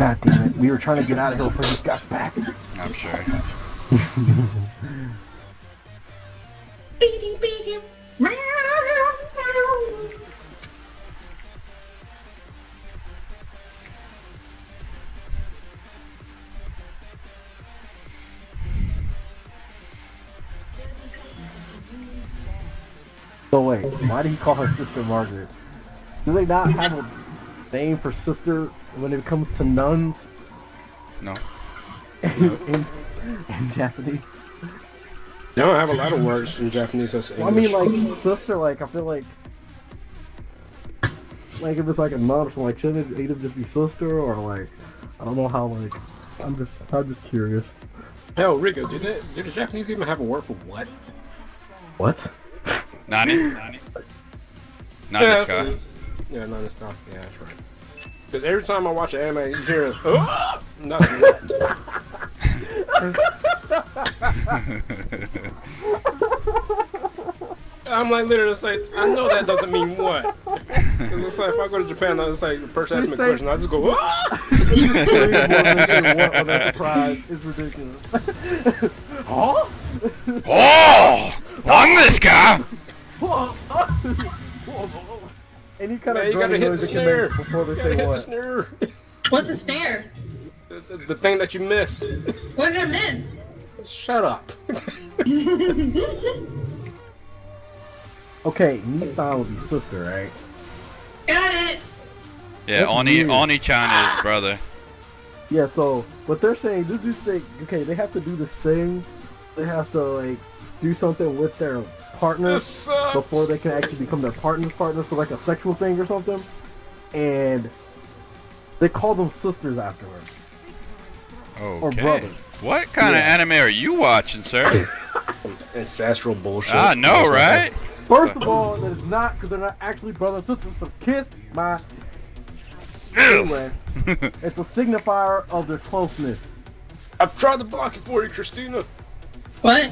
God damn it. We were trying to get out of here before he got back. I'm sure. Speaking, speaking. So wait, why did he call her sister Margaret? Do they not have a name for sister when it comes to nuns No. in, in, in Japanese? They don't have a lot of words in Japanese that's Well, I mean, like sister, like I feel like, like if it's like a nun, or something, like shouldn't it either just be sister or like I don't know how like I'm just I'm just curious. Hell, Rico, did, they, did the Japanese even have a word for what? What? Nani? Nani? Not yeah, this guy. That's- Yeah, no, that's not. Yeah, that's right. Because every time I watch an anime, you hear us. "Ah!" Nothing. I'm like literally it's like I know that doesn't mean what. It looks like if I go to Japan, it's like the person asks me a say- question, I just go. Ah! You just scream more than you want when they're surprised. It's ridiculous. huh? oh! On this guy! Any kind Man, of you gotta hit noise the they snare. before they You gotta say hit the snare. What's a snare? The, the, the thing that you missed. What did I miss? Shut up. Okay, Nissan would be sister, right? Got it. Yeah, That's Oni weird. Oni-chan is ah. brother. Yeah, so what they're saying, this is say, okay, they have to do this thing. They have to like do something with their This partners before they can actually become their partner's partner, so like a sexual thing or something. And they call them sisters afterwards. Okay. brothers. What kind Yeah. of anime are you watching, sir? Ancestral bullshit. I know, right? First of all, that is not because they're not actually brother and sisters. So kiss my. Anyway, it's a signifier of their closeness. I've tried to block it for you, Christina. What?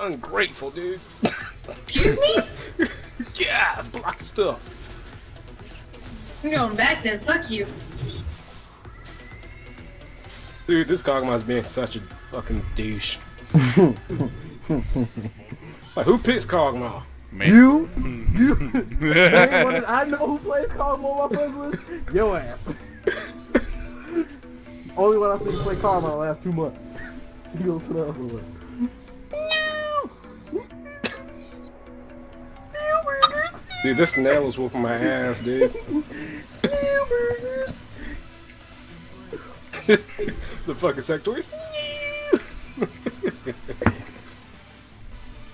Ungrateful, dude. Excuse me? yeah, block stuff. I'm going back then. Fuck you. Dude, this Kagama's being such a fucking douche. Like, who picks Kagama? Me. You, you. Anyone I know who plays Karma on my friends list, yo ass. Only one I seen play Karma the last two months. He goes to the other Dude, this nail is whooping my ass, dude. the fucking sectoid.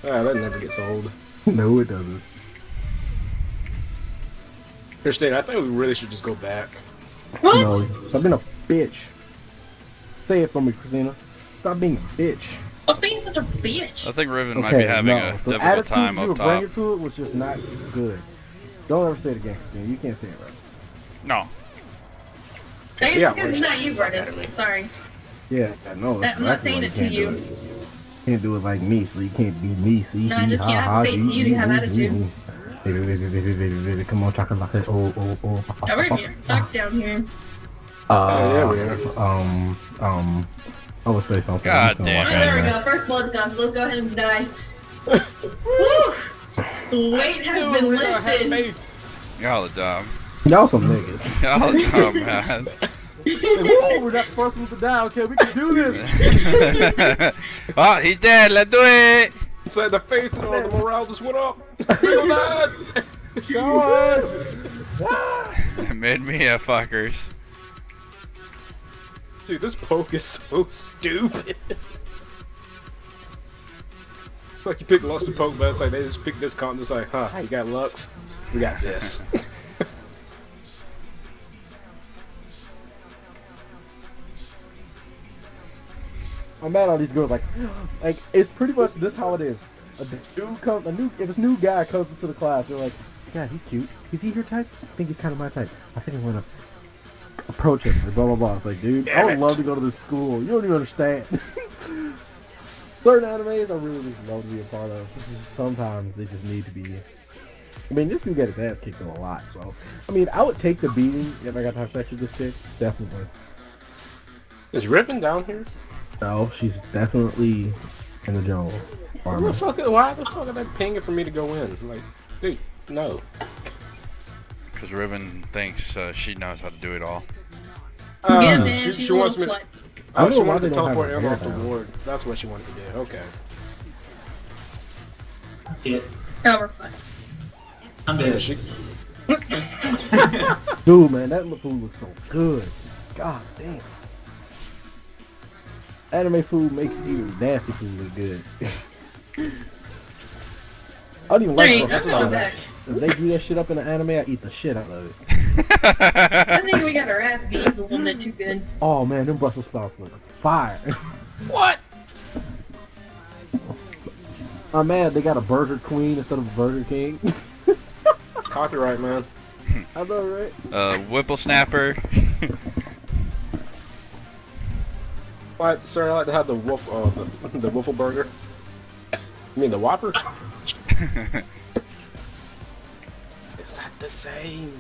ah, that never gets old. No, it doesn't. Christina, I think we really should just go back. What? No, stop being a bitch. Say it for me, Christina. Stop being a bitch. Stop being such a bitch. I think Riven might be having no. a the difficult attitude time you up were top. bringing to it was just not good. Don't ever say it again, Christina. You can't say it right. No. I guess Yeah, it's because it's we're- not you, Brendan. Sorry. Yeah, I know. I'm not saying it to you. Can't do it like me, so you can't be me. See, No, I just ha, can't ha, say it to you, you have attitude. Baby, baby, baby, baby, baby, come on, chocolate like that. Oh, oh, oh. Now we're gonna get stuck down here. Uh, yeah, we are. Um, um, I would say something. God I'm just gonna damn Oh, there we go. First blood's gone, so let's go ahead and die. Woo! The weight has been lifted. Y'all are dumb. Y'all some niggas. Y'all are dumb, man. Hey, whoa, we're not the first one to die. Okay, we can do this. oh, he's dead. Let's do it. It's like the faith and all the morale just went up. People died. Show us. Ah. Made me a fuckers. Dude, this poke is so stupid. like you pick Lux to poke, but it's like they just pick this comp. It's like, huh, you got Lux? We got this. I'm mad at all these girls. Like, like it's pretty much this how it is. A dude comes, a new, if this new guy comes into the class, they're like, "God, he's cute. Is he your type? I think he's kind of my type. I think I'm gonna approach him." Or blah blah blah. It's like, dude, I would it. love to go to this school. You don't even understand. Certain animes I really just love to be a part of. Sometimes they just need to be I mean, this dude got his ass kicked a lot, so I mean, I would take the beating if I got to have sex with this chick. Definitely. Is Riven down here? No, she's definitely in the jungle. Why the fuck? Why the fuck are they pinging for me to go in? Like, dude, no. Because Riven thinks uh, she knows how to do it all. Uh, yeah, man, she, she's she wants me. slut. I Oh, don't she wanted to teleport her him off the ward. That's what she wanted to do. Okay. See it. Oh, we're fine. I'm Yeah, dead. she. Dude, man, that food looks so good. God damn. Anime food makes even nasty food look good. I don't even like Hey, Brussels I'm going sprouts. back. If they do that shit up in the anime, I eat the shit out of it. I think we got our ass beat a little bit too good. Oh man, them Brussels sprouts look fire. What? I'm mad they got a Burger Queen instead of a Burger King. Copyright, man. I know, right? Uh, Whipplesnapper. Like, sir, I like to have the wolf, uh, the, the waffle burger. You mean the Whopper? Is that the same?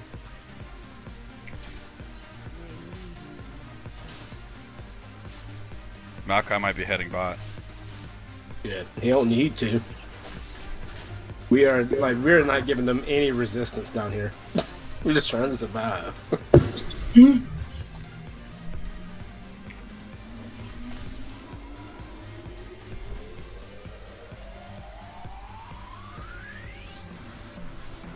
Malachi might be heading bot. Yeah, he don't need to. We are like we're not giving them any resistance down here. We're just trying to survive.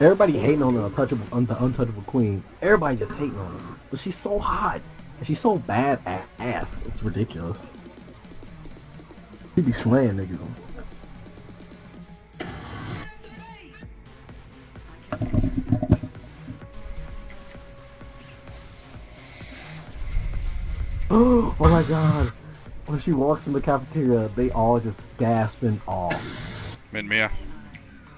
Everybody hating on the untouchable, un- the untouchable queen. Everybody just hating on her, but she's so hot and she's so bad ass. It's ridiculous. She be slaying niggas. Oh my god. When she walks in the cafeteria, they all just gasp in awe. Mid Mia.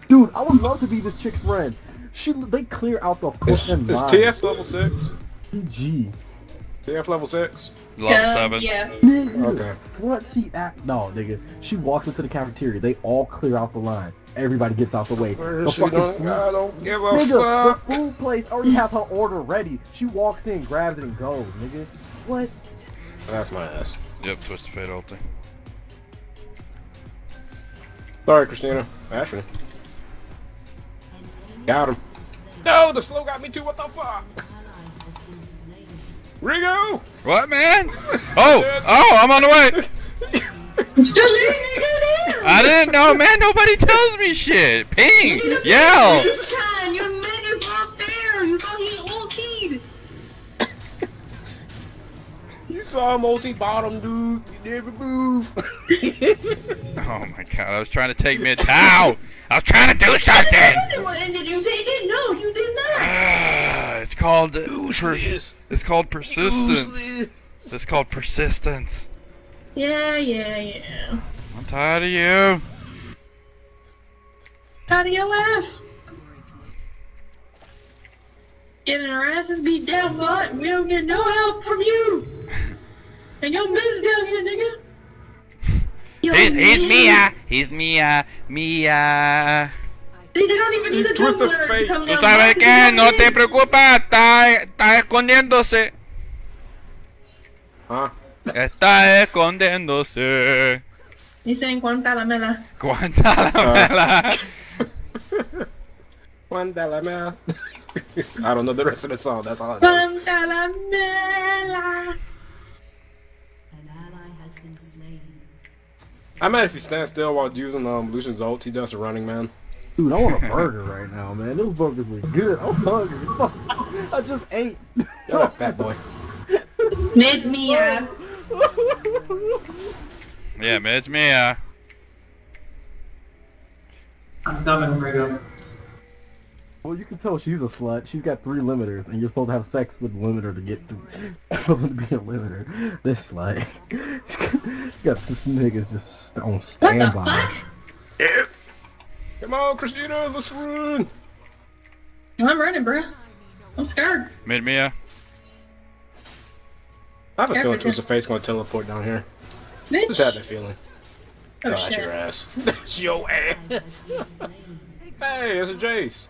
Dude, I would love to be this chick's friend. She, they clear out the Is, fucking is line. TF level six? PG. TF level six? Level Uh, 7. Yeah. Nigga, Okay. front seat act. No, nigga. She walks into the cafeteria. They all clear out the line. Everybody gets out the way. Where The is she fucking going? food- I don't give a Nigga, fuck. the food place already has her order ready. She walks in, grabs it, and goes, nigga. What? That's my ass. Yep, Twisted Fate ulti. Sorry, Christina. Ashley. Got him. No, the slow got me too. What the fuck? Rigo! What, man? Oh, oh, I'm on the way. Still I didn't know, man. Nobody tells me shit. Ping, yell. Your man is not there. You saw he ultied. You saw him multi bottom, dude. You never move. Oh my god, I was trying to take mid tower. I was trying to do something. And did you take it? No, you did not. Ah, it's called per- Useless. it's called persistence. Useless. It's called persistence. Yeah, yeah, yeah. I'm tired of you. Tired of your ass. Getting our asses beat down, but we don't get no help from you. And your man's down here, nigga. The Twisted jungler to Fate. come Tú down. sabes don't no te it. preocupa, está, está escondiéndose. Huh? Está escondiéndose. Dicen Guantanamela. Guantanamela. Dollar man. I don't know the rest of the song. That's all I know. Guantanamela. An ally has been slain. I'm mad if he stands still while using um Lucian's ult. He does a running man. Dude, I want a burger right now, man. Those burgers look good. I'm hungry. I just ate. You're that fat boy. Mids me, uh, yeah, man, it's Mia. I'm coming, Rigo. Well, you can tell she's a slut. She's got three limiters, and you're supposed to have sex with the limiter to get to, for to be a limiter. This slut. you got this niggas just on what the standby. fuck? Yep. Come on, Christina, let's run. I'm running, bro. I'm scared. Mid Mia. I have a Yeah, feeling for Twisted Fate's gonna teleport down here. Bitch. Just had that feeling. Oh, that's shit. your ass. That's your ass. Has been slain. Hey, it's a Jace.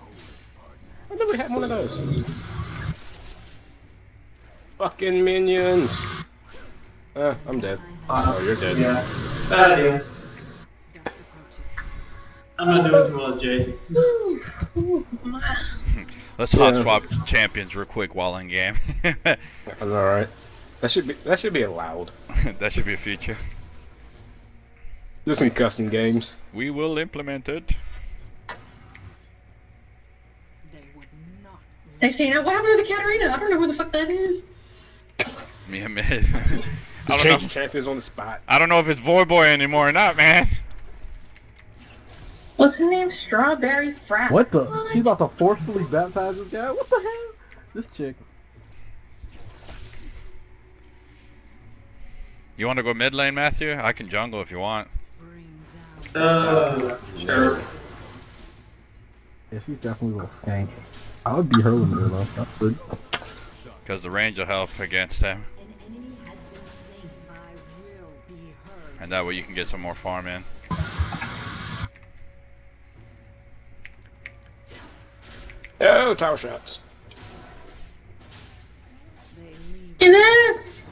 I never had one of those. Fucking minions. Uh, I'm dead. Oh, you're dead. Yeah. Bad idea. I'm not doing too well, Jay. Let's hot Yeah. swap champions real quick while in game. That's alright. That should be that should be allowed. that should be a feature. Just in custom games. We will implement it. Hey, see, now what happened to the Katarina? I don't know who the fuck that is. Me and mid. I Just don't know. champions on the spot. I don't know if it's Void Boy anymore or not, man. What's his name? Strawberry Frat. What the? She's about to forcefully baptize this guy? What the hell? This chick. You want to go mid lane, Matthew? I can jungle if you want. Uh, sure. Yeah, she's definitely a little skank. I would be her with her though. That's good. Because the range will help against him. An enemy has been slain. I will be heard. And that way you can get some more farm in. Oh, tower shots. They leave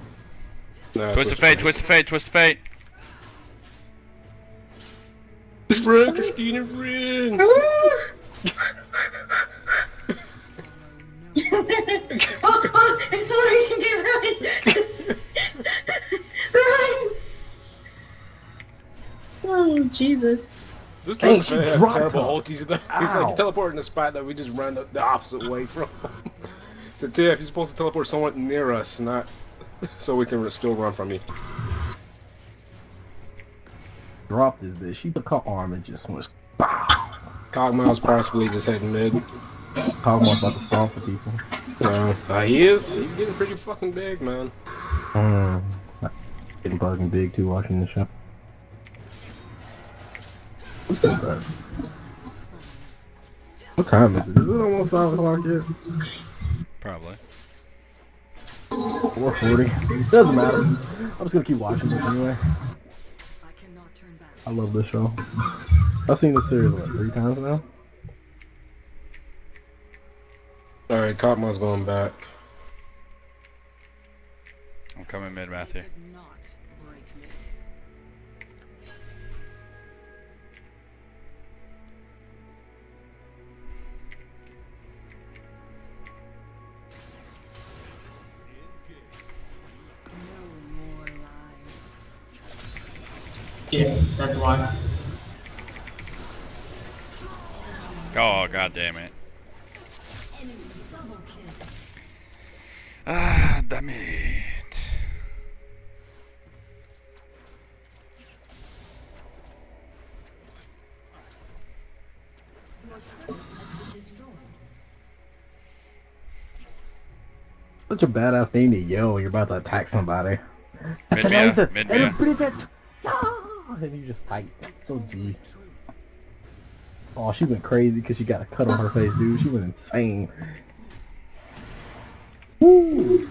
No, Twisted Fate, twist of fate, Twisted Fate. Just run, Christina, run. Run! run! Oh, Jesus. This Dang, Twist she of fate has dropped terrible her. ulties. Though. He's like teleporting the spot that we just ran the, the opposite way from. so Tiff, you're supposed to teleport somewhat near us, not so we can still run from you. Drop this bitch. She took her arm and just went. Bow. Kog'Maw's possibly just heading mid. Kog'Maw's about to stomp for people. Uh, uh, he is. He's getting pretty fucking big, man. Mm. Getting fucking big too watching the show. Who said that? What time is it? Is it almost 5 o'clock yet? Probably. 440. Doesn't matter. I'm just gonna keep watching this anyway. I cannot turn back. I love this show. I've seen this series like three times now. Alright, Kog'Maw's going back. I'm coming mid, Matthew. Did not break me. No more lies. Yeah, that's why. Oh, god damn it. Damn it. Your turret has been destroyed. Such a badass thing to yell when you're about to attack somebody. Mid Mia, mid Mia. And you just fight. So G. Oh, she went crazy because she got a cut on her face, dude. She went insane. Woo!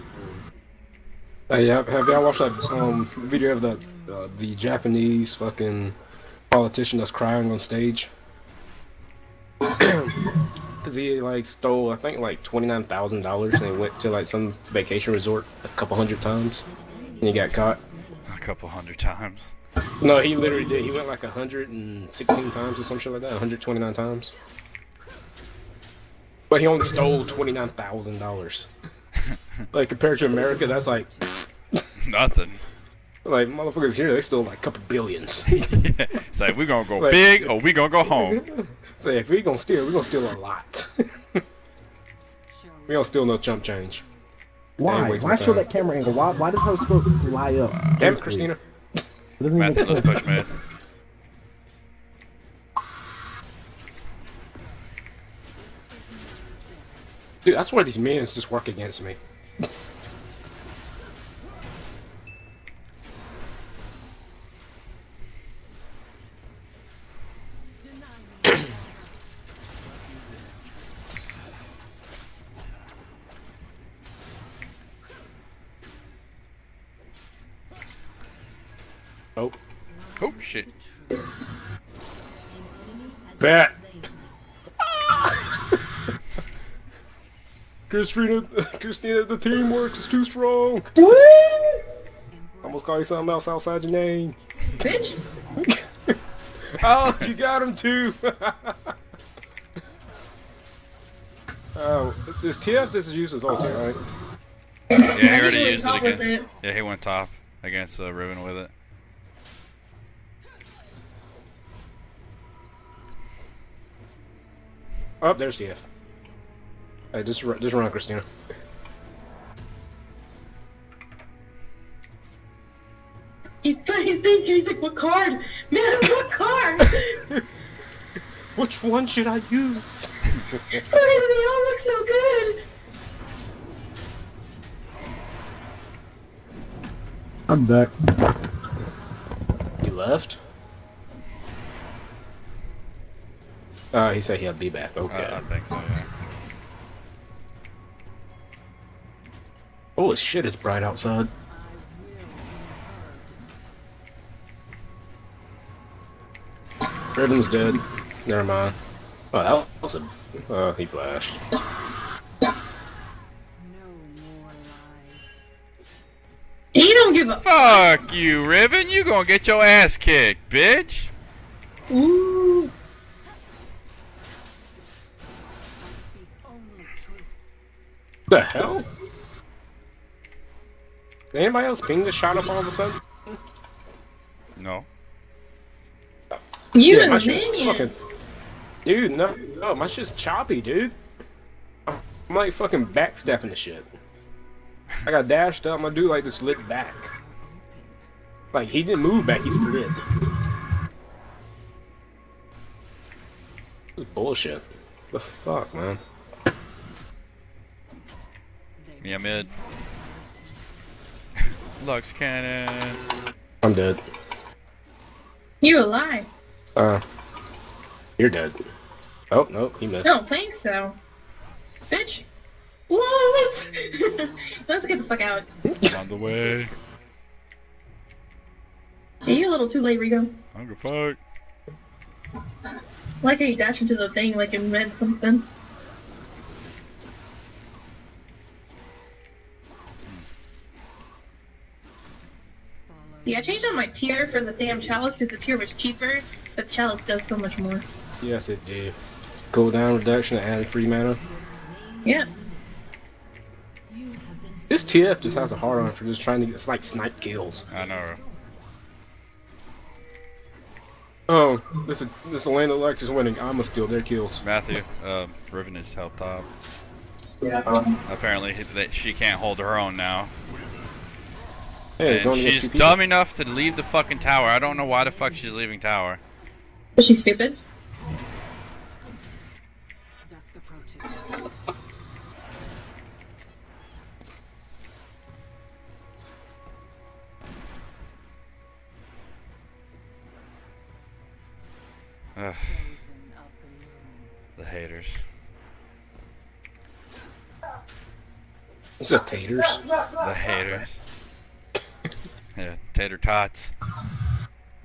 Hey, have, have y'all watched that um, video of the uh, the Japanese fucking politician that's crying on stage? Cause he like stole I think like twenty nine thousand dollars and he went to like some vacation resort a couple hundred times and he got caught. A couple hundred times. No, he literally did. He went like hundred and sixteen times or some shit like that. One hundred twenty nine times. But he only stole twenty nine thousand dollars. Like compared to America, that's like Nothing. like motherfuckers here they stole like a couple billions. it's like, we gonna go Like- big or we gonna go home. So if we gonna steal, we gonna steal a lot. We don't steal no chump change. Why? waste Why show time. that camera angle? Why, why does her supposed to lie up? Damn it, Christina. It doesn't even Matthew, make let's push mid. Dude, I swear these minions just work against me. Oh, shit. Has bet. Christina, Christina, the teamwork is too strong. Woo! Almost call you something else outside your name. Bitch. oh, you got him too. oh, this TF this is useless ulti, right? Yeah, he already went used it top again. it. Yeah, he went top against uh, Riven with it. Oh, there's TF. Hey, just run, just run, Christina. He's, he's thinking, he's like, what card? Man, what card? Which one should I use? Why do they all look so good? I'm back. You left. Uh, he said he'll be back. Okay. Uh, I think so. Yeah. Holy shit, it's bright outside. Riven's dead. Never mind. Oh, that was a. Oh, he flashed. He don't give a Fuck you, Riven. You gonna get your ass kicked, bitch. Ooh. The hell? Did anybody else ping the shot up all of a sudden? No. You Yeah, and my the shit's minions. fucking- Dude, no, no, my shit's choppy, dude. I'm, I'm like fucking backstepping the shit. I got dashed up, my dude like just slid back. Like he didn't move back, he slid. This is bullshit. The fuck, man. Yeah, mid. Lux cannon. I'm dead. You alive? Uh, you're dead. Oh no, he missed. I don't think so. Bitch. What? Let's get the fuck out. On the way. Yeah, you a little too late, Rigo. I don't give a fuck. I like how you dash into the thing like it meant something. Yeah, I changed out my Tear for the damn chalice because the Tear was cheaper, but the chalice does so much more. Yes, it did. Cooldown reduction and added free mana. Yeah. This TF just has a hard on for just trying to get It's like snipe kills. I know. Oh, this is this Atlanta Lark is winning. I'ma steal their kills. Matthew, uh, Riven is help top. Yeah. Apparently, he- that she can't hold her own now. Hey, and going against she's dumb enough to leave the fucking tower. I don't know why the fuck she's leaving tower. Is she stupid? Ugh, the haters. It's a taters. The haters. Yeah, tater tots.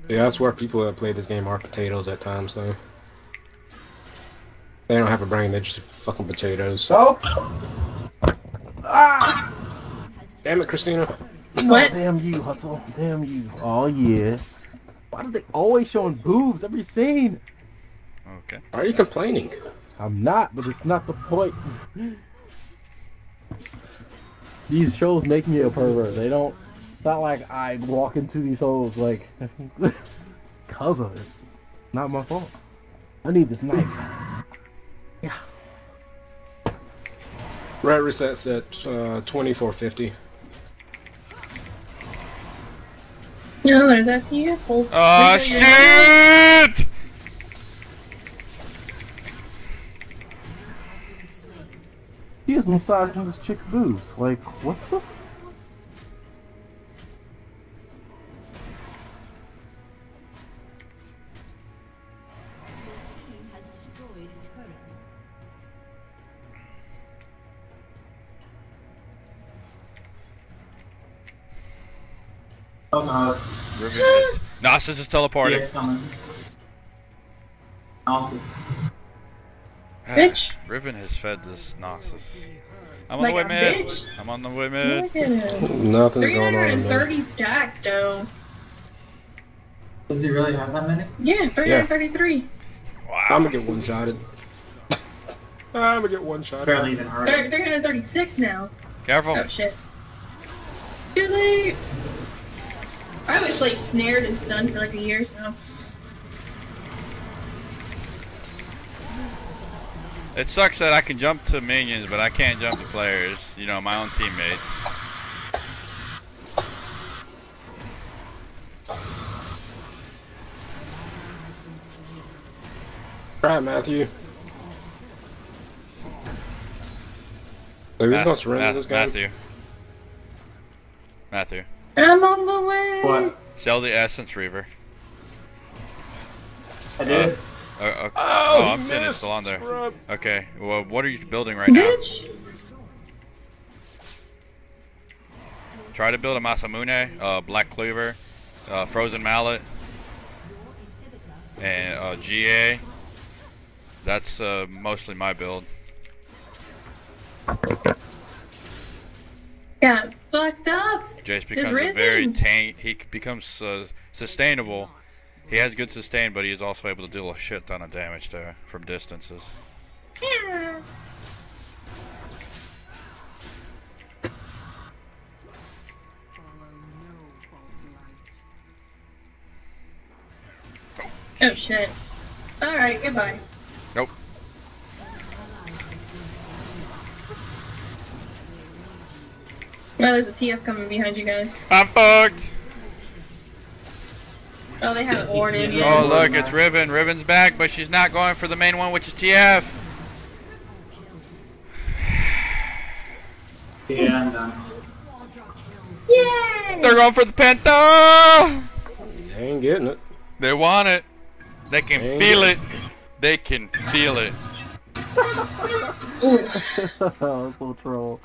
Yeah, that's where people that play this game are potatoes at times, though. They don't have a brain; they're just fucking potatoes. Oh, Ah! Damn it, Christina! What? damn you, Hustle. Damn you. Oh yeah. Why do they always showing boobs every scene? Okay. Why are you complaining? I'm not, but it's not the point. These shows make me a pervert. They don't. It's not like I walk into these holes like cause of it. It's not my fault. I need this knife. Yeah. Red resets at uh, 2450. No, there's that to you. Hold. Oh Rico, you're- shit! He is massaging this chick's boobs. Like what the? No. Riven is. Nasus is teleporting. Yeah, coming. I'll ah, Bitch. Riven has fed this Nasus. I'm on Like the way mid. bitch. I'm on the way mid. Look at him. Nothing's going on. 330 stacks, though. Does he really have that many? Yeah, 333. Wow. I'm gonna get one shotted. I'm gonna get one shot. Barely even heard. Thir- 336 now. Careful. Oh shit. Too late. I was like snared and stunned for like a year, so. It sucks that I can jump to minions, but I can't jump to players. You know, my own teammates. Alright, Matthew. So who's Ma- gonna surrender Ma- this guy? Matthew. Matthew. I'm on the way. What? Sell the Essence Reaver. I did? Uh, uh, Oh, oh, I'm he seeing it's still on there. scrub. Okay, well, what are you building right now? Bitch. Try to build a Manamune, uh, Black Cleaver, uh, Frozen Mallet, and uh, GA. That's uh, mostly my build. Got fucked up. Jace becomes a very tank. He becomes uh, sustainable. He has good sustain, but he is also able to deal a shit ton of damage to from distances. Yeah. Oh shit. Alright, goodbye. Nope. Oh, there's a TF coming behind you guys. I'm fucked. Oh, they haven't worn in Oh look, it's Riven. Riven's back, but she's not going for the main one, which is TF. Yeah, I'm done. Yay! They're going for the Penta. They ain't getting it. They want it. They can Dang feel it. it. They can feel it. Ooh. oh, so troll.